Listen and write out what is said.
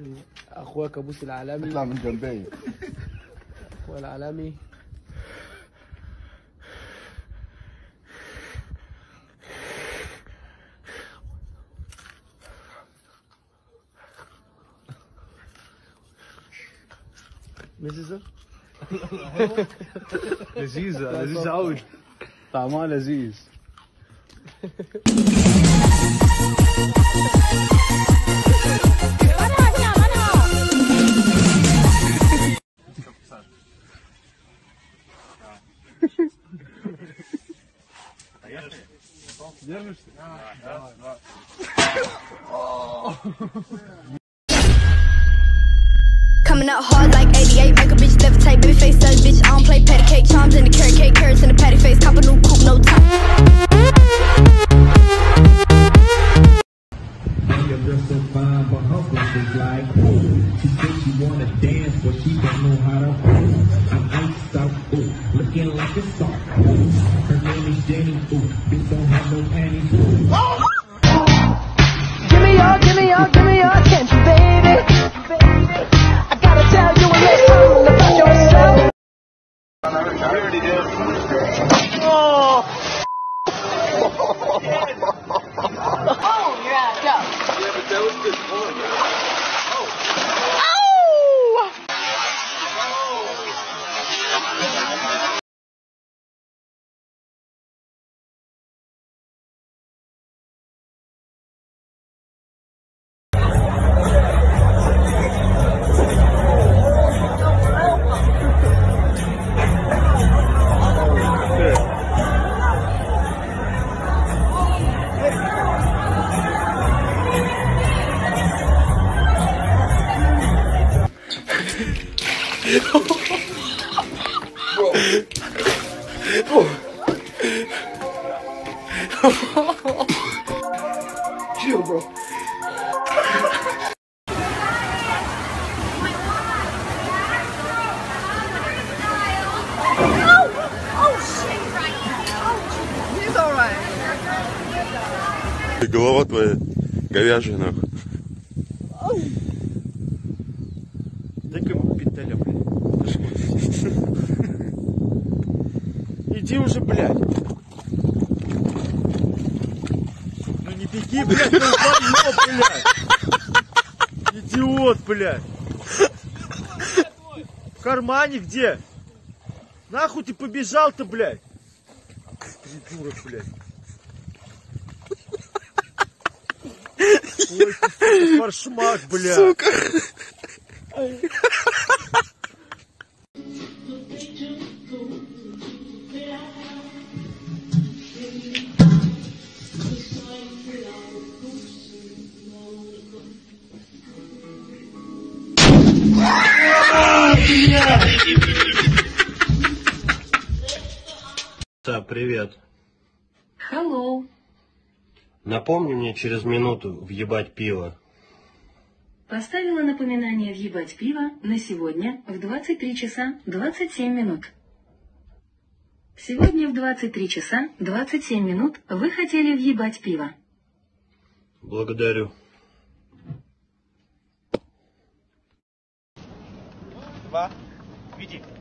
لي اخويا كابوس العالمي. اطلع من جنبي. اخويا العالمي. مزيزة لذيذة لذيذة قوي. طعمها لذيذ. Coming out hard like 88, make a bitch levitate, baby face such bitch. I don't play patty cake, charms in the carrot cake, carrots in the patty face, cop a new coupe, no top. Your girl so fine, but her flesh is like ooh. She said she wanna dance, but she don't know how to. Ooh. I'm iced out, ooh, looking like a star. Ooh. Her name is Jenny, ooh, bitch and Chill, bro. Голова твоя говяжья, нахуй. Иди уже, блядь. Ну не беги, блядь, ну говно, блядь. Идиот, блядь. В кармане где? Нахуй ты побежал-то, блядь? Придурок, блядь. Ой, ты, сука, фаршмак, блядь. Сука. Да, привет. Hello. Напомни мне через минуту въебать пиво. Поставила напоминание въебать пиво на сегодня в 23 часа 27 минут. Сегодня в 23 часа 27 минут вы хотели въебать пиво. Благодарю. Два. Vidi.